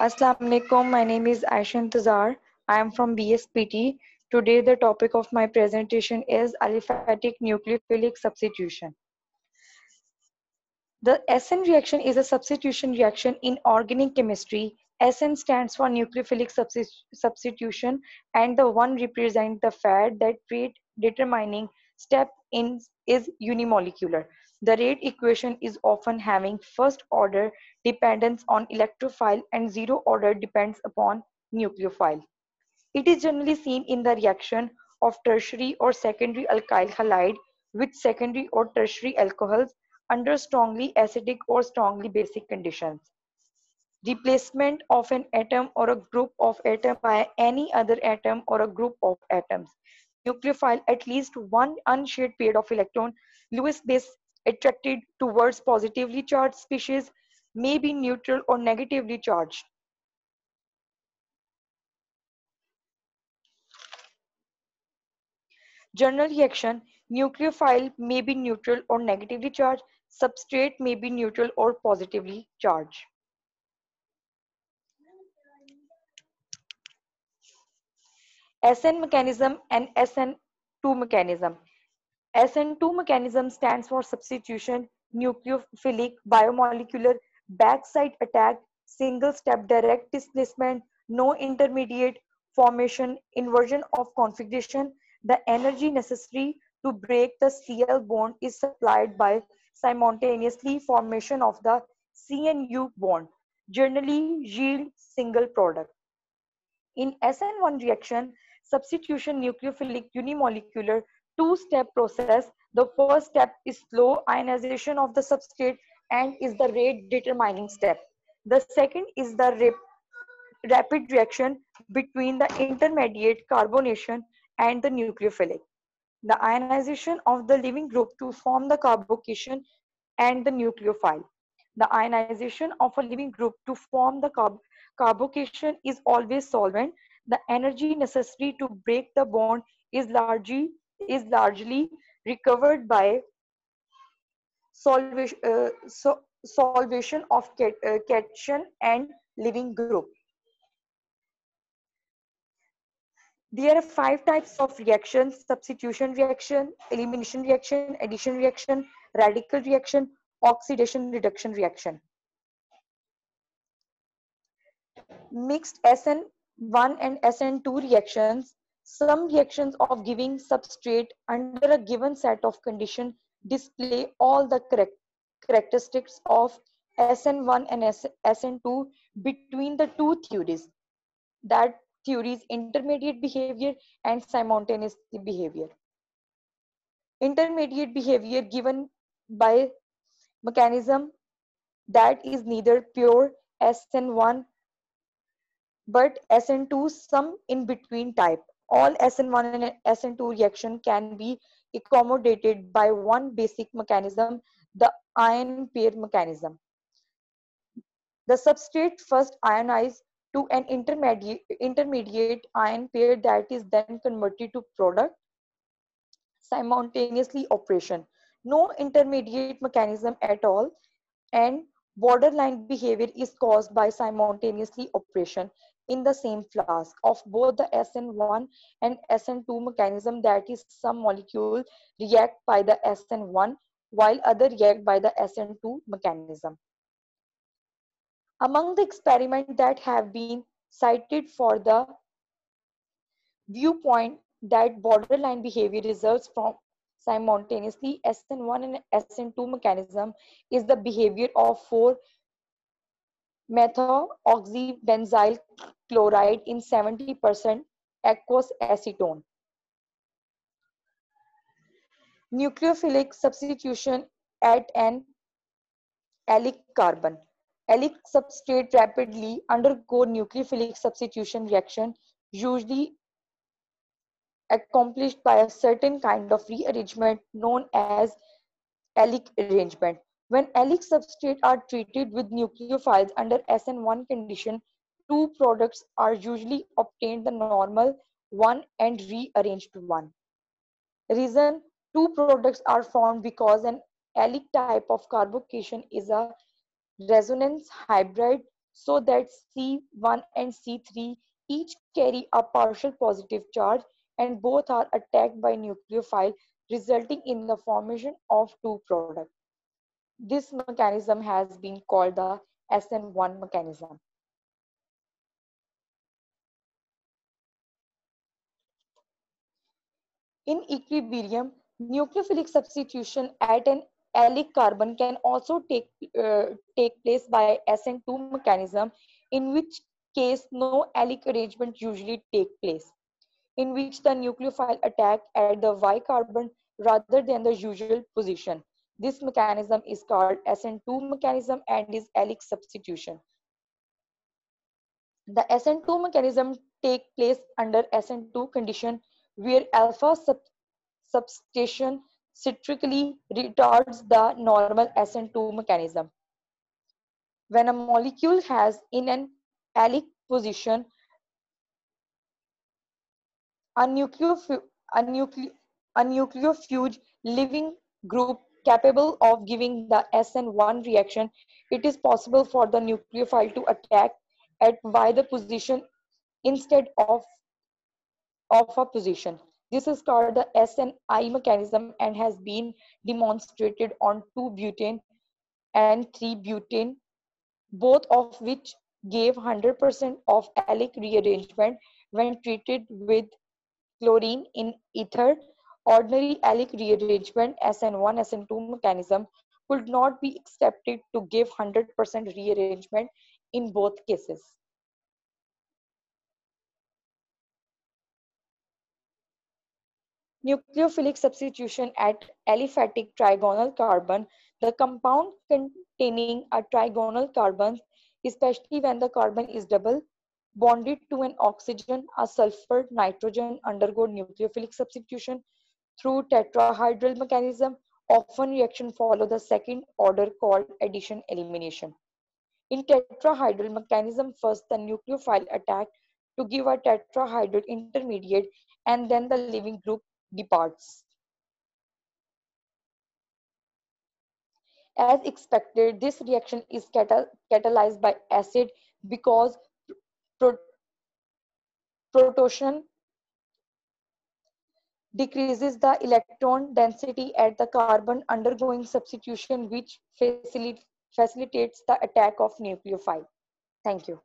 Assalamu alaikum. My name is Aisha Intazar. I am from BSPT. Today the topic of my presentation is aliphatic nucleophilic substitution. The SN reaction is a substitution reaction in organic chemistry. SN stands for nucleophilic substitution and the one represent the fat that rate determining step in is unimolecular. The rate equation is often having first order dependence on electrophile and zero order depends upon nucleophile. It is generally seen in the reaction of tertiary or secondary alkyl halide with secondary or tertiary alcohols under strongly acidic or strongly basic conditions. Replacement of an atom or a group of atom by any other atom or a group of atoms. Nucleophile at least one unshared pair of electron Lewis base attracted towards positively charged species may be neutral or negatively charged. General reaction, nucleophile may be neutral or negatively charged, substrate may be neutral or positively charged. SN mechanism and SN2 mechanism. SN2 mechanism stands for substitution, nucleophilic, bimolecular, backside attack, single step direct displacement, no intermediate formation, inversion of configuration. The energy necessary to break the Cl bond is supplied by simultaneously formation of the CNU bond, generally yield single product. In SN1 reaction, substitution nucleophilic unimolecular two-step process. The first step is slow ionization of the substrate and is the rate determining step. The second is the rapid reaction between the intermediate carbocation and the nucleophilic. The ionization of the leaving group to form the carbocation and the nucleophile. The ionization of a leaving group to form the carb carbocation is always solvent. The energy necessary to break the bond is largely is largely recovered by solvation, uh, so, solvation of cat, uh, cation and leaving group. There are five types of reactions, substitution reaction, elimination reaction, addition reaction, radical reaction, oxidation reduction reaction. Mixed SN1 and SN2 reactions some reactions of giving substrate under a given set of condition display all the correct characteristics of SN1 and SN2 between the two theories. That theories intermediate behavior and simultaneous behavior. Intermediate behavior given by mechanism that is neither pure SN1 but SN2 some in between type all SN1 and SN2 reaction can be accommodated by one basic mechanism, the ion pair mechanism. The substrate first ionizes to an intermediate, intermediate ion pair that is then converted to product simultaneously operation. No intermediate mechanism at all and borderline behavior is caused by simultaneously operation in the same flask of both the SN1 and SN2 mechanism that is some molecule react by the SN1 while other react by the SN2 mechanism. Among the experiments that have been cited for the viewpoint that borderline behavior results from simultaneously SN1 and SN2 mechanism is the behavior of four methoxybenzyl chloride in 70% aqueous acetone. Nucleophilic substitution at an allyl carbon. Allyl substrate rapidly undergo nucleophilic substitution reaction, usually accomplished by a certain kind of rearrangement known as allyl arrangement. When allyl substrates are treated with nucleophiles under SN1 condition, two products are usually obtained the normal one and rearranged one. Reason two products are formed because an allyl type of carbocation is a resonance hybrid so that C1 and C3 each carry a partial positive charge and both are attacked by nucleophile resulting in the formation of two products. This mechanism has been called the SN1 mechanism. In equilibrium, nucleophilic substitution at an allyl carbon can also take, uh, take place by SN2 mechanism, in which case no allylic arrangement usually take place, in which the nucleophile attack at the Y carbon rather than the usual position. This mechanism is called SN2 mechanism and is allylic substitution. The SN2 mechanism take place under SN2 condition where alpha sub substitution sterically retards the normal SN2 mechanism. When a molecule has in an allylic position, a, nucleof a, nucle a nucleofuge living group capable of giving the SN1 reaction, it is possible for the nucleophile to attack at Y the position instead of, of a position. This is called the SNI mechanism and has been demonstrated on 2-butane and 3-butane, both of which gave 100% of allylic rearrangement when treated with chlorine in ether. Ordinary allylic rearrangement SN1, SN2 mechanism could not be accepted to give 100% rearrangement in both cases. Nucleophilic substitution at aliphatic trigonal carbon, the compound containing a trigonal carbon, especially when the carbon is double bonded to an oxygen, a sulfur, nitrogen undergo nucleophilic substitution through tetrahedral mechanism. Often reaction follow the second order called addition elimination. In tetrahedral mechanism, first the nucleophile attack to give a tetrahedral intermediate and then the living group departs. As expected, this reaction is catal catalyzed by acid because pro decreases the electron density at the carbon undergoing substitution which facilitates the attack of nucleophile. Thank you.